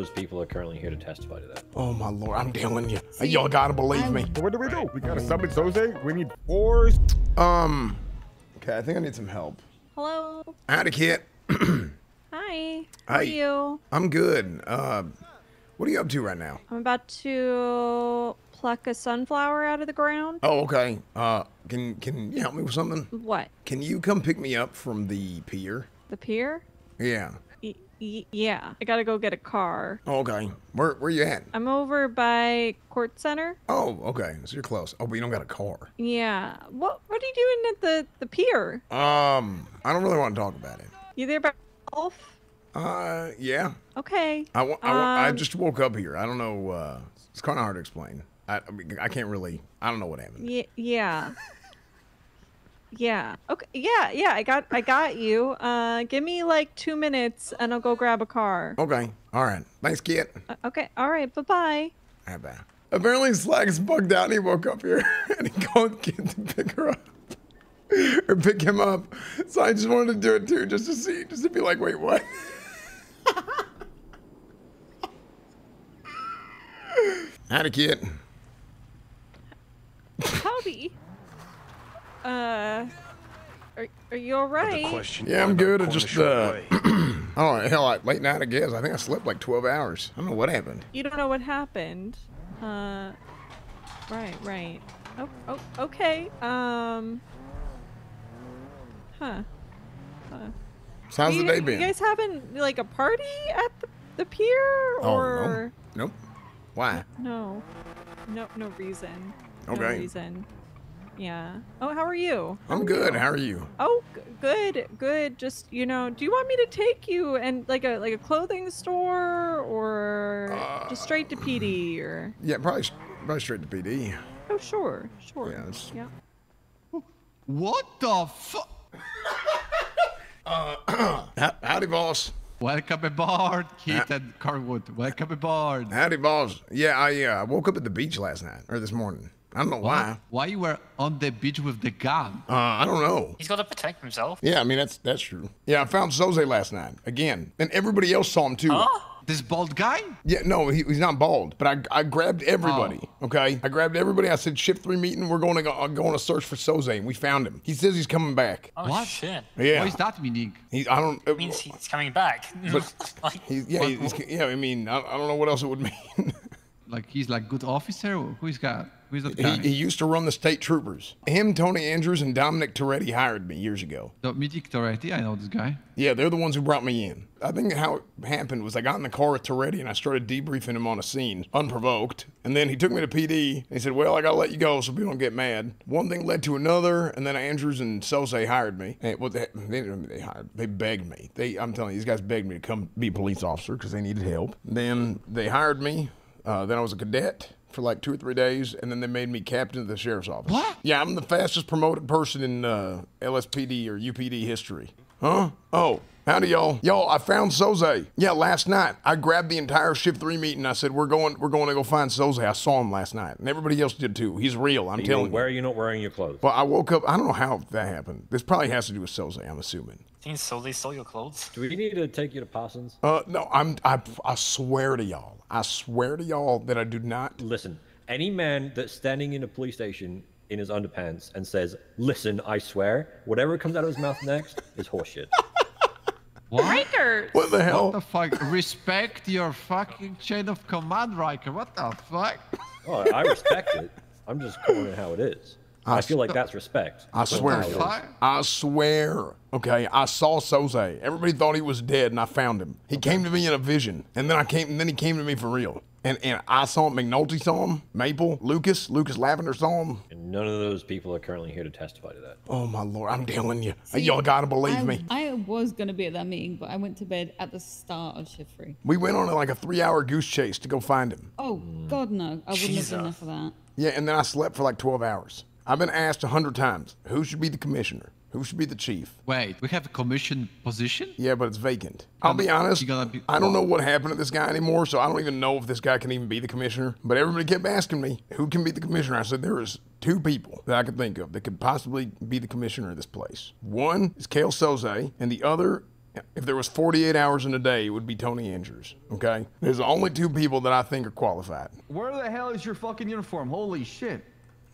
those people are currently here to testify to that. Oh my lord, I'm telling you. Y'all gotta believe I'm- me. What do we do? We gotta summon Soze. We need four. Um, okay, I think I need some help. Hello. Howdy, kid. Hi. How are Hey. you? I'm good. Uh, what are you up to right now? I'm about to pluck a sunflower out of the ground. Oh, okay. Uh, can can you help me with something? What? Can you come pick me up from the pier? The pier? Yeah. Y- y- yeah. I gotta go get a car. Oh, okay. Where where you at? I'm over by Court Center. Oh, okay. So you're close. Oh, but you don't got a car. Yeah. What What are you doing at the the pier? Um, I don't really want to talk about it. You there by golf? Uh, yeah. Okay. I, wa- I, wa- I Um, just woke up here. I don't know. Uh, it's kind of hard to explain. I, I mean, I can't really. I don't know what happened. Y- yeah. Yeah. Okay. Yeah. Yeah. I got. I got you. Uh, give me like two minutes, and I'll go grab a car. Okay. All right. Thanks, kid. Uh, okay. All right. Bye bye. All right, bye. Apparently, Slack is bugged out and he woke up here and he called kid to pick her up or pick him up. So I just wanted to do it too, just to see, just to be like, wait, what? Howdy, kid. Howdy. Uh, are, are you all right? Yeah, I'm good. I just, uh, I don't know, hell, like late night, I guess. I think I slept like 12 hours. I don't know what happened. You don't know what happened. Uh, right, right. Oh, oh, okay. Um, huh. Huh. So how's you, the day been? you guys having like a party at the, the pier oh, or no. Nope. Why? no? No, no reason. No reason. Yeah. Oh, how are you? How I'm are good. you? How are you? Oh, good, good. Just you know, do you want me to take you and like a like a clothing store or just straight to PD or? Yeah, probably, probably straight to PD. Oh, sure, sure. Yeah, it's- yeah. What the fuck? How- Howdy, boss. Welcome aboard, Keith and Cornwood. Welcome aboard. Howdy, boss. Yeah, I uh, woke up at the beach last night or this morning. I don't know why. Why you were on the beach with the gun? Uh, I don't know. He's got to protect himself. Yeah, I mean that's that's true. Yeah, I found Soze last night again, and everybody else saw him too. This bald guy? Yeah, no, he, he's not bald, but I, I grabbed everybody. Okay, I grabbed everybody. I said, "Shift three meeting. We're going to go, uh, go on a search for Soze," and we found him. He says he's coming back. Oh What? shit! Yeah, What is that meaning? He, I don't. uh, Means he's coming back. like, he's, yeah, he's, yeah. I mean, I, I don't know what else it would mean. Like he's like good officer? Who is that? Who is that he, guy? he used to run the state troopers. Him, Tony Andrews, and Dominic Toretti hired me years ago. Mythic Toretti, I know this guy. Yeah, they're the ones who brought me in. I think how it happened was I got in the car with Toretti and I started debriefing him on a scene, unprovoked. And then he took me to PD and he said, Well, I gotta let you go so people don't get mad. One thing led to another, and then Andrews and Soze hired me. And, well, they, they, they hired, they begged me. They, I'm telling you, these guys begged me to come be a police officer because they needed help. Then they hired me. Uh, then I was a cadet for like two or three days, and then they made me captain of the sheriff's office. What? Yeah, I'm the fastest promoted person in uh, LSPD or UPD history. Huh? Oh, howdy, y'all. Y'all, I found Soze. Yeah, last night I grabbed the entire shift three meeting. I said we're going, we're going to go find Soze. I saw him last night, and everybody else did too. He's real. I'm You know, telling where you. are you not wearing your clothes? Well, I woke up. I don't know how that happened. This probably has to do with Soze. I'm assuming. think so. They stole your clothes. Do we need to take you to Parsons? Uh, no, I'm. I, I swear to y'all. I swear to y'all that I do not. Listen, any man that's standing in a police station in his underpants and says, "Listen, I swear," whatever comes out of his mouth next is horseshit. What? Rikers. What the hell? What the fuck? Respect your fucking chain of command, Riker. What the fuck? Oh, I respect it. I'm just calling it how it is. I feel like that's respect. I swear. Wow. to you. fuck? I swear. Okay, I saw Soze. Everybody thought he was dead, and I found him. He came to me in a vision, and then I came, and then he came to me for real. And and I saw him. McNulty saw him. Maple, Lucas, Lucas Lavender saw him. And none of those people are currently here to testify to that. Oh my lord, I'm telling you, See, y'all gotta believe I, me. I was gonna be at that meeting, but I went to bed at the start of shift three. We went on like a three-hour goose chase to go find him. Oh God, no! I wouldn't have Jesus. been there for that. Yeah, and then I slept for like 12 hours. I've been asked a hundred times who should be the commissioner, who should be the chief. Wait, we have a commission position? Yeah, but it's vacant. I'll be Um, honest. gonna be- I don't know what happened to this guy anymore, so I don't even know if this guy can even be the commissioner. But everybody kept asking me who can be the commissioner. I said there is two people that I could think of that could possibly be the commissioner of this place. One is Kale Soze, and the other If there was 48 hours in a day, it would be Tony Andrews. Okay, there's only two people that I think are qualified. Where the hell is your fucking uniform? Holy shit.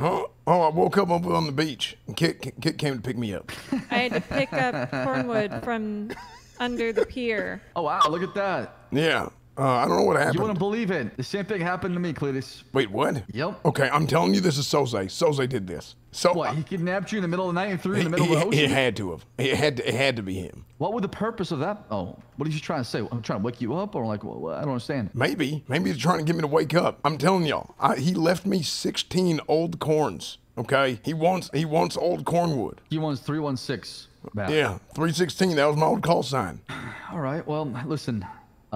Oh, oh I woke up on the beach. And Kit, Kit came to pick me up. I had to pick up cornwood from under the pier. Oh wow, look at that. Yeah. Uh, I don't know what happened. You wouldn't believe it. The same thing happened to me, Cletus. Wait, what? Yep. Okay, I'm telling you, this is Soze. Soze did this. So What? He kidnapped you in the middle of the night and threw you in the middle of the he- he had to have. It had to, it had to be him. What would the purpose of that? Oh, what are you trying to say? I'm trying to wake you up, or like, what? I don't understand. Maybe. Maybe he's trying to get me to wake up. I'm telling y'all. I, he left me 16 old corns. Okay. He wants he wants old cornwood. He wants three one six. Back. Yeah, 316. That was my old call sign. All right. Well, listen.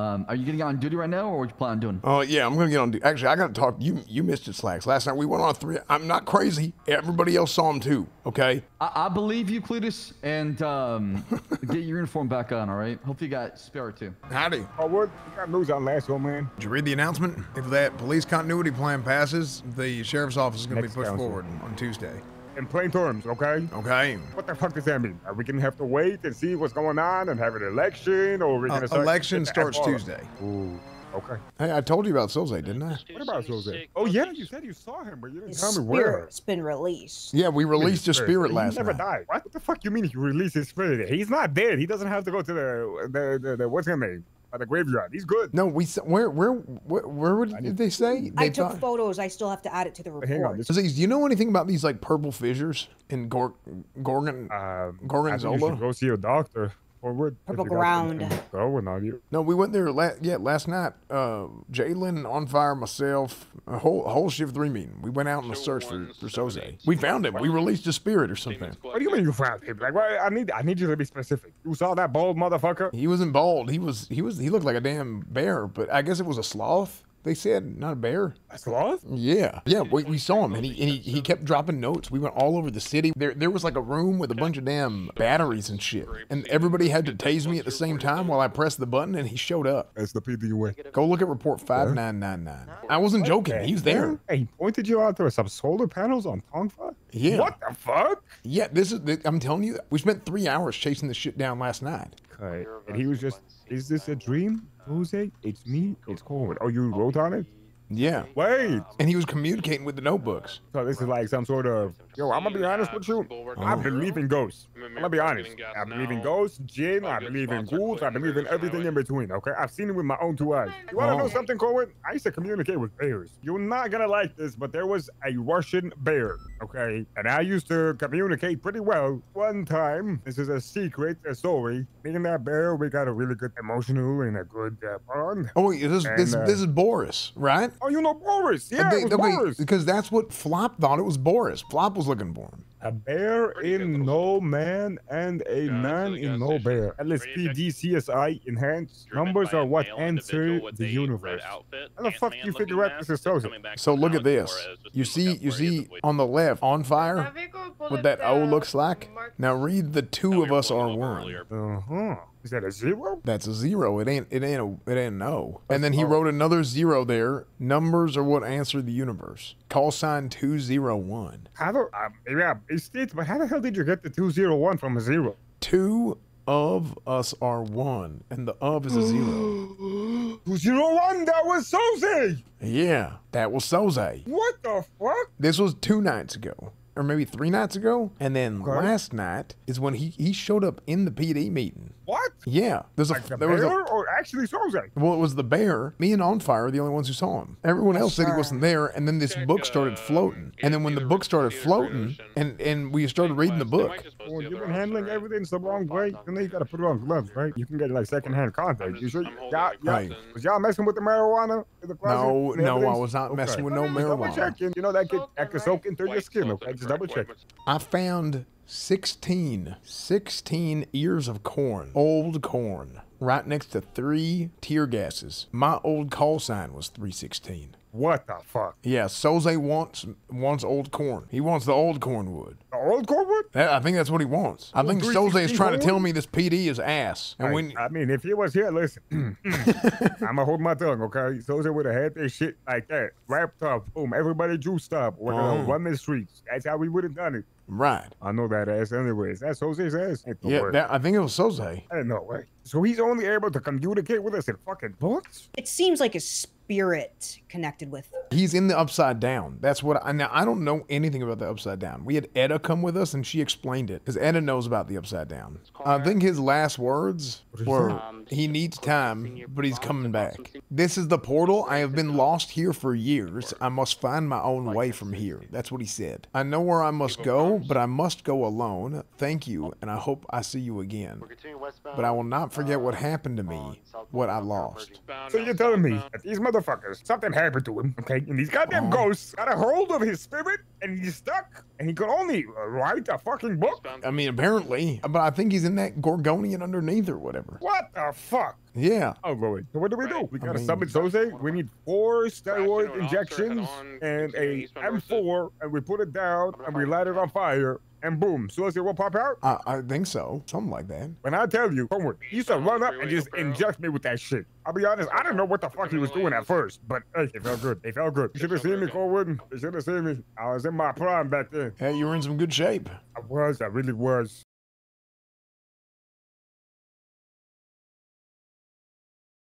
Um, are you getting on duty right now, or what you plan on doing? Oh yeah, I'm gonna get on. duty. Actually, I gotta talk. You you missed it, slacks. Last night we went on a three. I'm not crazy. Everybody else saw him too. Okay. I, I believe you, Cletus, and um, get your uniform back on. All right. Hope you got spare too. Howdy. Oh, what? You got news on last one, man. Did you read the announcement? If that police continuity plan passes, the sheriff's office is gonna Next be pushed council. forward on Tuesday. In plain terms, okay? Okay. What the fuck does that mean? Are we gonna have to wait and see what's going on and have an election, or are we Uh, gonna start election starts F Tuesday. Ooh, okay. Hey, I told you about Soze, didn't I? What about Jose? Oh yeah, you said you saw him, but you didn't His tell me where. spirit's been released. Yeah, we released a spirit He last never night. died. What the fuck you mean he released his spirit? He's not dead. He doesn't have to go to the the, the, the what's his name? Uh, the graveyard. He's good. No, we s- where where where, where would, did they say? I They took thought- photos. I still have to add it to the report. Hang on, report. this Disease, do you know anything about these like purple fissures in Gor- Gorgon? Um, I think you Gorgonzola? should go see a doctor. Or what? Purple Ground. Oh, we're not you. No, we went there last yeah last night. Uh, Jalen, on fire, myself, a whole a whole shift three meeting. We went out on a search for for Soze. We found him. We released a spirit or something. What do you mean you found him? Like, why- I need I need you to be specific. You saw that bald motherfucker? He wasn't bald. He was he was he looked like a damn bear, but I guess it was a sloth. They said not a bear. A sloth? Yeah, yeah. We, we saw him, and he and he, he kept dropping notes. We went all over the city. There there was like a room with a bunch of damn batteries and shit, and everybody had to tase me at the same time while I pressed the button, and he showed up. That's the PD way. Go look at report five nine nine nine. I wasn't joking. He was there. Hey, he pointed you out There to some solar panels on Tongva? Yeah. What the fuck? Yeah, this is. I'm telling you, we spent three hours chasing this shit down last night. Okay. And he was just, is this a dream? Jose, it's me. It's Coleman. Oh, you wrote on it? Yeah, Wait. and he was communicating with the notebooks. So this is like some sort of, yo, I'm gonna be honest with you. I believe in ghosts. I'm gonna be honest. I believe in ghosts, jinn, I believe in ghouls, I believe in everything in between, okay? I've seen it with my own two eyes. You wanna know Oh. something, Cohen? I used to communicate with bears. You're not gonna like this, but there was a Russian bear, okay? And I used to communicate pretty well. One time, this is a secret, a story. Me and that bear, we got a really good emotional and a good uh, bond. Oh, wait, this this And, uh, this is Boris, right? Oh, you know Boris? Yeah, I it was okay, Boris. because that's what Flop thought it was Boris. Flop was looking for him. A bear in no man and a man in no bear. At least PD CSI enhanced numbers are what answer the universe. How the fuck do you figure out this is Sosa? So look at this. You see, you see on the left, on fire, what that O looks like. Now read the two of us are one. Uh huh. Is that a zero? That's a zero. It ain't. It ain't. A, it ain't an And then he wrote another zero there. Numbers are what answer the universe. Call sign two zero one. How the uh, maybe I missed it, but how the hell did you get the two zero one from a zero? Two of us are one, and the of is a zero. Two zero one. That was Soze. yeah, that was Soze. What the fuck? This was two nights ago, or maybe three nights ago. And then Okay. last night is when he he showed up in the PD meeting. What? Yeah, there's a Like the there was a bear or actually Soze? Well, it was the bear. Me and On Fire are the only ones who saw him. Everyone else said he wasn't there, and then this book started floating. And then when the book started floating, and and we started reading the book, Well, you've been handling everything the wrong way. And then you gotta put it on gloves, right? You can get like secondhand contact. You sure? Y'all, y'all, Right. was y'all messing with the marijuana in the no, The no, I was not messing Okay. with no Just double marijuana. checking. You know that could that could soak into your skin. Okay, just double check. I found 16, 16 ears of corn, old corn, right next to three tear gases. My old call sign was 316. What the fuck? Yeah, Soze wants wants old corn. He wants the old cornwood. The old cornwood? I think that's what he wants. I think Soze is trying to tell me this PD is ass. And I, when I mean, if he was here, listen, I'ma hold my tongue, okay? Soze would have had this shit like that, wrapped up, boom, everybody juiced up. We're gonna run the streets. That's how we would have done it. Right. I know that ass anyways. That's Jose's ass. Ain't Yeah, that, I think it was Soze. Ain't no way. So he's only able to communicate with us in fucking books? It seems like his spirit connected with. He's in the upside down. That's what I now I don't know anything about the upside down. We had Etta come with us and she explained it because Etta knows about the upside down. I think his last words were say? he needs time, but he's coming back. This is the portal. I have been lost here for years. I must find my own way from here. That's what he said. I know where I must go, but I must go alone. Thank you, and I hope I see you again. But I will not forget what happened to me, what I lost. So you're telling me that these motherfuckers, something happened to him, okay? And these goddamn Oh. ghosts got a hold of his spirit and he's stuck and he could only uh, write a fucking book? I mean, apparently, but I think he's in that Gorgonian underneath or whatever. What the fuck? Yeah. Oh, Lord. So what do we do? We gotta mean- summon Jose. We need four steroid injections and a M4, and we put it down and we light it on fire, and boom, Jose will pop out. I, I think so. Something like that. When I tell you, Homework, he used to run up and just inject me with that shit. I'll be honest, I didn't know what the fuck he was doing at first, but hey, it felt good. It felt good. You should have seen me, Cornwood. You should have seen me. I was in my prime back then. Hey, you were in some good shape. I was, I really was.